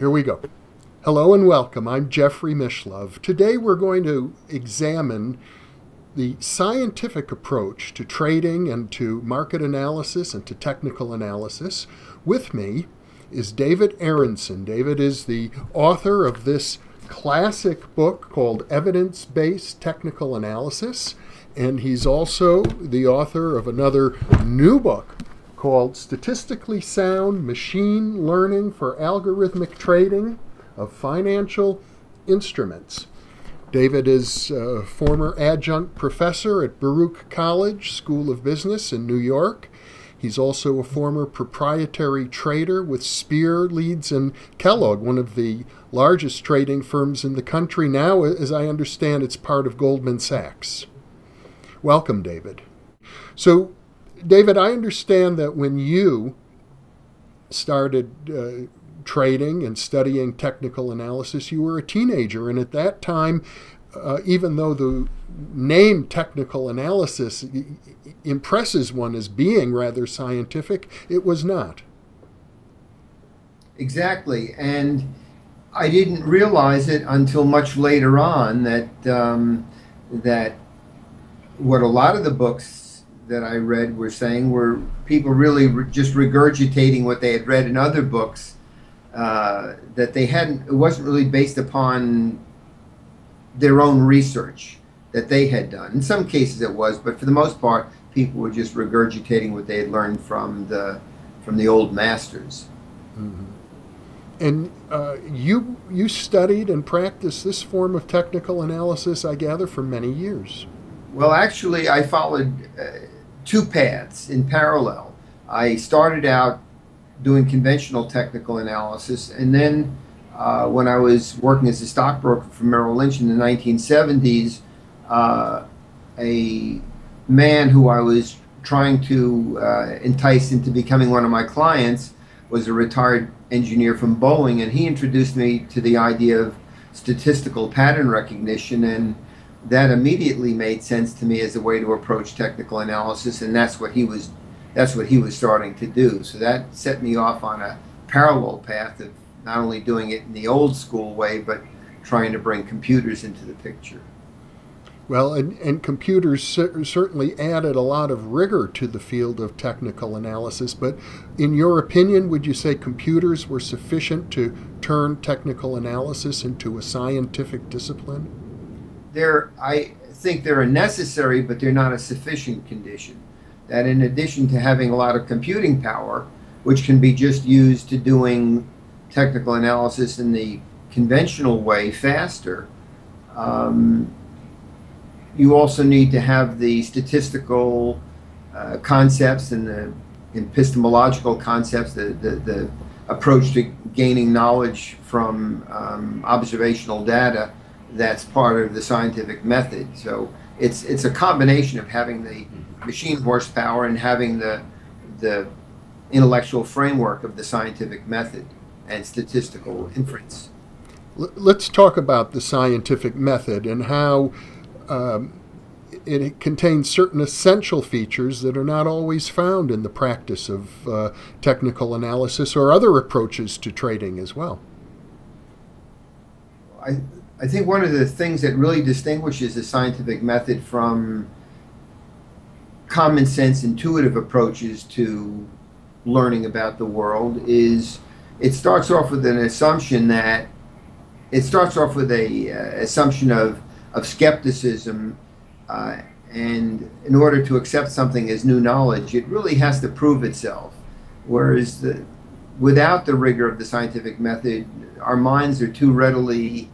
Here we go. Hello and welcome. I'm Jeffrey Mishlove. Today we're going to examine the scientific approach to trading and to market analysis and to technical analysis. With me is David Aronson. David is the author of this classic book called Evidence Based Technical Analysis, and he's also the author of another new book called Statistically Sound Machine Learning for Algorithmic Trading of Financial Instruments. David is a former adjunct professor at Baruch College School of Business in New York. He's also a former proprietary trader with Spear, Leeds, and Kellogg, one of the largest trading firms in the country. Now, as I understand, it's part of Goldman Sachs. Welcome, David. So, David, I understand that when you started uh, trading and studying technical analysis, you were a teenager. And at that time, uh, even though the name technical analysis impresses one as being rather scientific, it was not. Exactly. And I didn't realize it until much later on that, um, that what a lot of the books that I read were saying were people really re- just regurgitating what they had read in other books uh, that they hadn't. It wasn't really based upon their own research that they had done. In some cases, it was, but for the most part, people were just regurgitating what they had learned from the from the old masters. Mm-hmm. And uh, you you studied and practiced this form of technical analysis, I gather, for many years. Well, actually, I followed. Uh, two paths in parallel. I started out doing conventional technical analysis, and then uh, when I was working as a stockbroker for Merrill Lynch in the 1970s, uh, a man who I was trying to uh, entice into becoming one of my clients was a retired engineer from Boeing, and he introduced me to the idea of statistical pattern recognition and that immediately made sense to me as a way to approach technical analysis, and that's what he was that's what he was starting to do. So that set me off on a parallel path of not only doing it in the old school way, but trying to bring computers into the picture. Well, and, and computers certainly added a lot of rigor to the field of technical analysis, but in your opinion, would you say computers were sufficient to turn technical analysis into a scientific discipline? They're I think they're a necessary, but they're not a sufficient condition. That in addition to having a lot of computing power, which can be just used to doing technical analysis in the conventional way faster, um, you also need to have the statistical uh, concepts and the epistemological concepts, the, the, the, approach to gaining knowledge from um, observational data that's part of the scientific method. So it's it's a combination of having the machine horsepower and having the the intellectual framework of the scientific method and statistical inference. Let's talk about the scientific method and how um, it contains certain essential features that are not always found in the practice of uh, technical analysis or other approaches to trading as well. I, I think one of the things that really distinguishes the scientific method from common sense, intuitive approaches to learning about the world is it starts off with an assumption that it starts off with a uh, assumption of of skepticism, uh, and in order to accept something as new knowledge, it really has to prove itself. Whereas the, without the rigor of the scientific method, our minds are too readily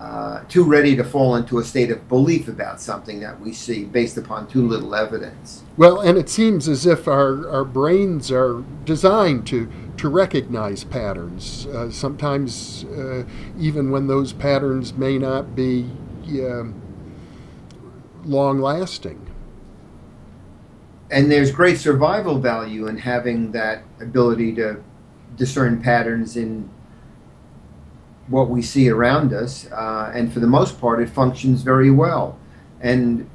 uh, too ready to fall into a state of belief about something that we see based upon too little evidence. Well, and it seems as if our, our brains are designed to, to recognize patterns, uh, sometimes uh, even when those patterns may not be um, long lasting. And there's great survival value in having that ability to discern patterns in what we see around us, uh, and for the most part, it functions very well. And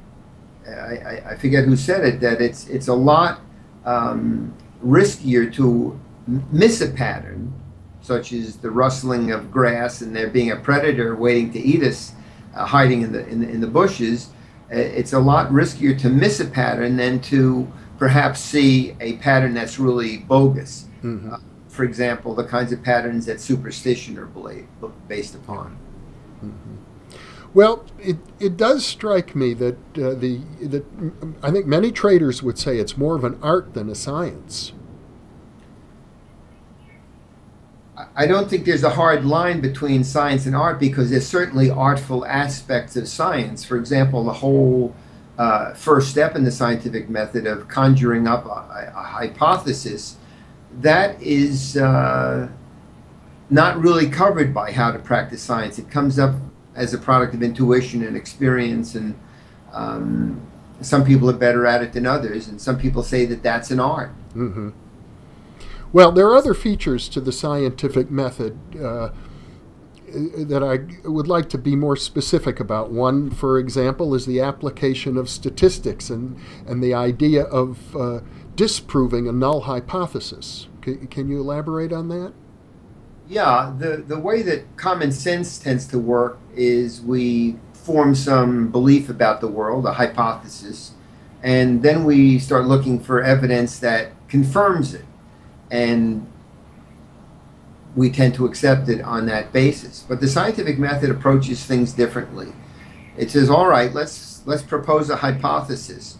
I, I, forget who said it that it's it's a lot um, riskier to miss a pattern, such as the rustling of grass and there being a predator waiting to eat us, uh, hiding in the, in the in the bushes, uh, it's a lot riskier to miss a pattern than to perhaps see a pattern that's really bogus. Mm-hmm. Uh, for example, the kinds of patterns that superstition are based upon. Mm-hmm. Well, it, it does strike me that uh, the that I think many traders would say it's more of an art than a science. I don't think there's a hard line between science and art because there's certainly artful aspects of science. For example, the whole uh, first step in the scientific method of conjuring up a, a hypothesis that is uh, not really covered by how to practice science. It comes up as a product of intuition and experience, and um, some people are better at it than others, and some people say that that's an art. Mm-hmm. Well, there are other features to the scientific method uh, that I would like to be more specific about. One, for example, is the application of statistics and, and the idea of uh, disproving a null hypothesis. Can, can you elaborate on that? Yeah, the, the way that common sense tends to work is we form some belief about the world, a hypothesis, and then we start looking for evidence that confirms it. And we tend to accept it on that basis. But the scientific method approaches things differently. It says, all right, let's let's propose a hypothesis.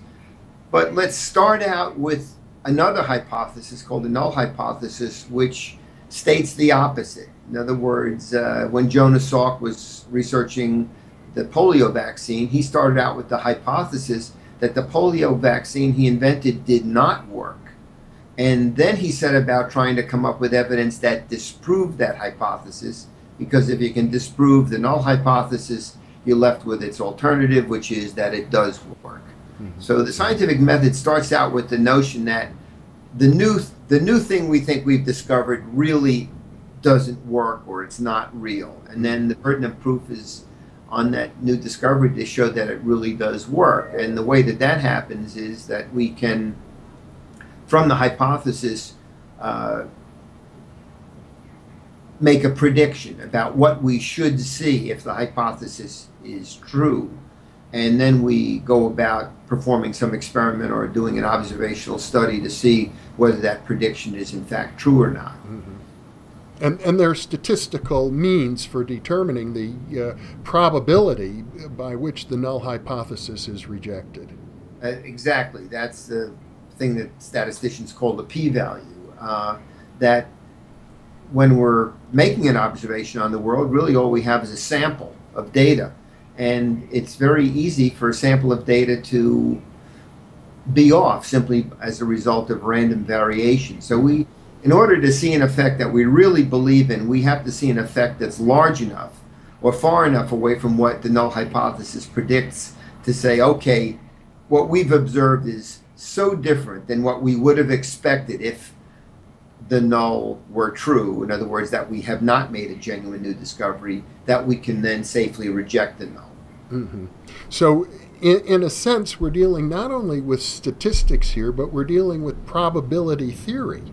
But let's start out with another hypothesis called the null hypothesis, which states the opposite. In other words, uh, when Jonas Salk was researching the polio vaccine, he started out with the hypothesis that the polio vaccine he invented did not work. And then he set about trying to come up with evidence that disproved that hypothesis, because if you can disprove the null hypothesis, you're left with its alternative, which is that it does work. Mm-hmm. So the scientific method starts out with the notion that the new the new thing we think we've discovered really doesn't work or it's not real. And then the burden of proof is on that new discovery to show that it really does work. And the way that that happens is that we can, from the hypothesis, uh, make a prediction about what we should see if the hypothesis is true and then we go about performing some experiment or doing an observational study to see whether that prediction is in fact true or not. Mm-hmm. And, and there are statistical means for determining the uh, probability by which the null hypothesis is rejected. Uh, exactly. That's the thing that statisticians call the p value. Uh, that when we're making an observation on the world, really all we have is a sample of data and it's very easy for a sample of data to be off simply as a result of random variation. So we, in order to see an effect that we really believe in, we have to see an effect that's large enough or far enough away from what the null hypothesis predicts to say, okay, what we've observed is so different than what we would have expected if the null were true. In other words, that we have not made a genuine new discovery, that we can then safely reject the null. Mm-hmm. So, in, in, a sense, we're dealing not only with statistics here, but we're dealing with probability theory.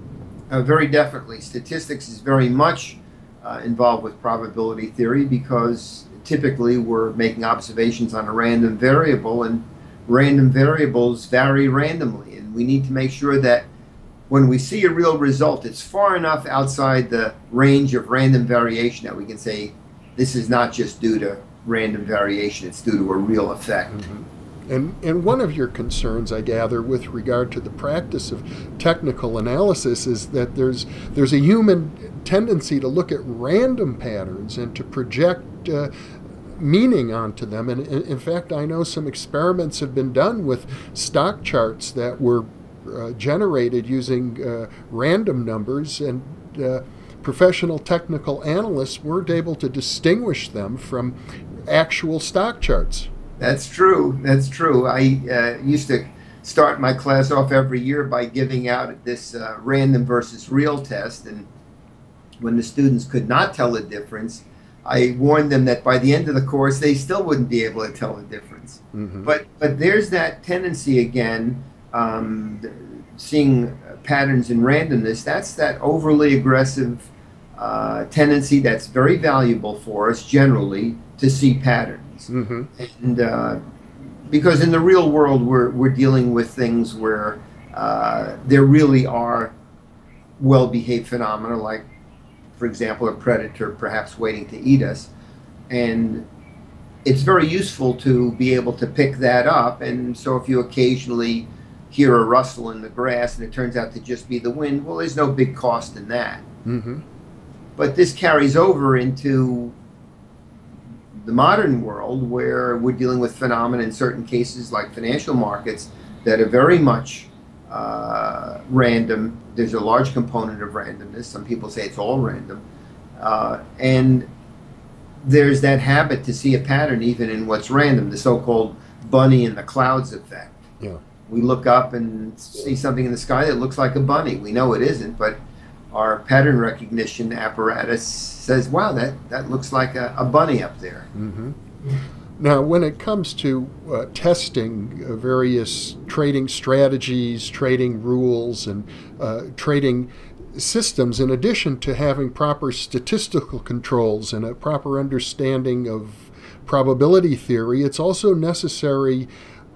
Uh, very definitely. Statistics is very much uh, involved with probability theory because typically we're making observations on a random variable, and random variables vary randomly. And we need to make sure that when we see a real result, it's far enough outside the range of random variation that we can say this is not just due to random variation. It's due to a real effect. Mm-hmm. And, and one of your concerns, I gather, with regard to the practice of technical analysis is that there's, there's a human tendency to look at random patterns and to project uh, meaning onto them. And in fact, I know some experiments have been done with stock charts that were generated using uh, random numbers and uh, professional technical analysts weren't able to distinguish them from actual stock charts. That's true. That's true. I uh, used to start my class off every year by giving out this uh, random versus real test. And when the students could not tell the difference, I warned them that by the end of the course, they still wouldn't be able to tell the difference. Mm-hmm. But, but there's that tendency again, um, seeing patterns in randomness. That's that overly aggressive uh, tendency that's very valuable for us generally to see patterns. Mm-hmm. And uh, because in the real world, we're, we're dealing with things where uh, there really are well behaved phenomena, like, for example, a predator perhaps waiting to eat us. And it's very useful to be able to pick that up. And so if you occasionally hear a rustle in the grass and it turns out to just be the wind, well, there's no big cost in that. Mm-hmm. But this carries over into the modern world where we're dealing with phenomena in certain cases like financial markets that are very much uh, random. There's a large component of randomness. Some people say it's all random. Uh, and there's that habit to see a pattern even in what's random, the so called bunny in the clouds effect. Yeah. We look up and see something in the sky that looks like a bunny. We know it isn't, but our pattern recognition apparatus says, wow, that, that looks like a, a bunny up there. Mm-hmm. Now, when it comes to uh, testing uh, various trading strategies, trading rules, and uh, trading systems, in addition to having proper statistical controls and a proper understanding of probability theory, it's also necessary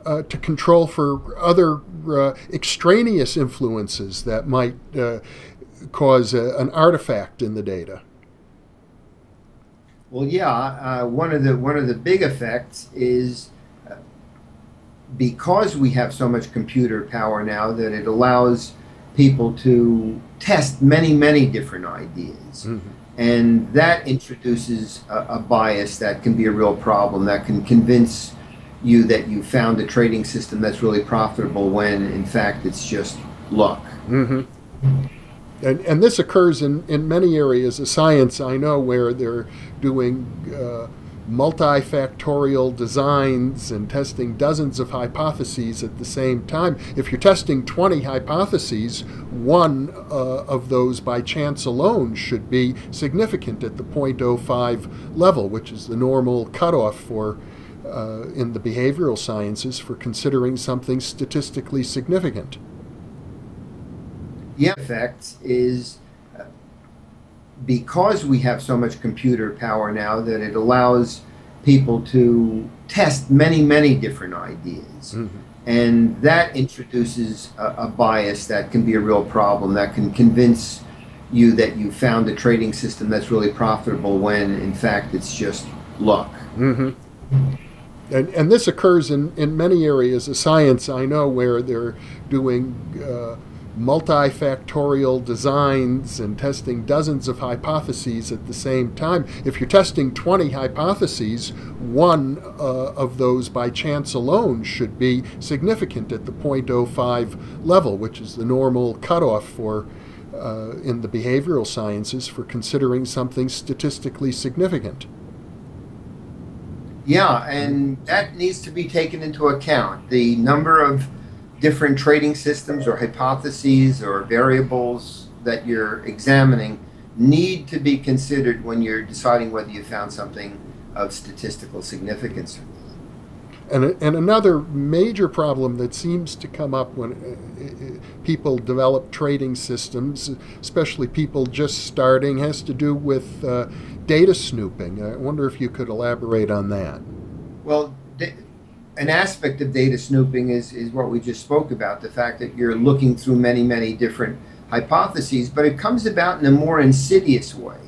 uh, to control for other uh, extraneous influences that might uh, cause a, an artifact in the data. Well, yeah, uh, one of the one of the big effects is uh, because we have so much computer power now that it allows people to test many many different ideas. Mm-hmm. And that introduces a, a bias that can be a real problem that can convince you that you found a trading system that's really profitable when in fact it's just luck. Mm-hmm. And, and this occurs in, in many areas of science, I know, where they're doing uh, multifactorial designs and testing dozens of hypotheses at the same time. If you're testing 20 hypotheses, one uh, of those by chance alone should be significant at the 0.05 level, which is the normal cutoff for uh, in the behavioral sciences for considering something statistically significant. The effect is because we have so much computer power now that it allows people to test many, many different ideas. Mm-hmm. And that introduces a, a, bias that can be a real problem, that can convince you that you found a trading system that's really profitable when in fact it's just luck. Mm-hmm. And, and this occurs in, in many areas of science, I know, where they're doing uh, multifactorial designs and testing dozens of hypotheses at the same time. If you're testing 20 hypotheses, one uh, of those by chance alone should be significant at the 0.05 level, which is the normal cutoff for uh, in the behavioral sciences for considering something statistically significant. Yeah, and that needs to be taken into account. The number of different trading systems or hypotheses or variables that you're examining need to be considered when you're deciding whether you found something of statistical significance or not. And, and another major problem that seems to come up when uh, uh, people develop trading systems, especially people just starting, has to do with uh, data snooping. I wonder if you could elaborate on that. Well, an aspect of data snooping is, is what we just spoke about the fact that you're looking through many, many different hypotheses, but it comes about in a more insidious way.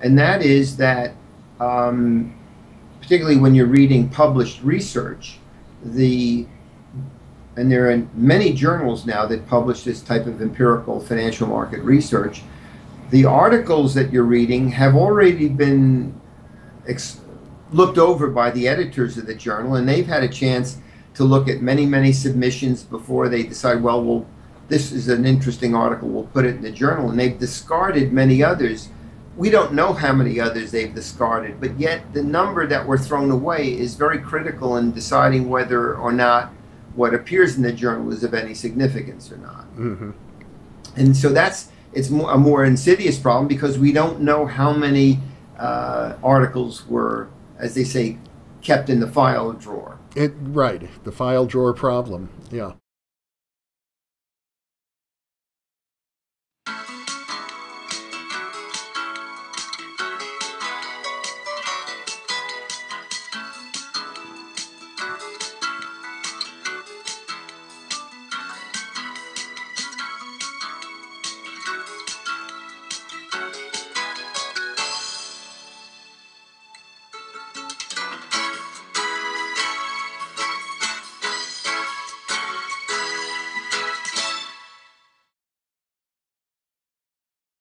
And that is that, um, particularly when you're reading published research, the and there are many journals now that publish this type of empirical financial market research. The articles that you're reading have already been ex- looked over by the editors of the journal, and they've had a chance to look at many, many submissions before they decide, well, well, this is an interesting article, we'll put it in the journal. And they've discarded many others. We don't know how many others they've discarded, but yet the number that were thrown away is very critical in deciding whether or not what appears in the journal is of any significance or not. Mm-hmm. And so that's it's more, a more insidious problem because we don't know how many uh, articles were as they say, kept in the file drawer. It right, the file drawer problem. Yeah.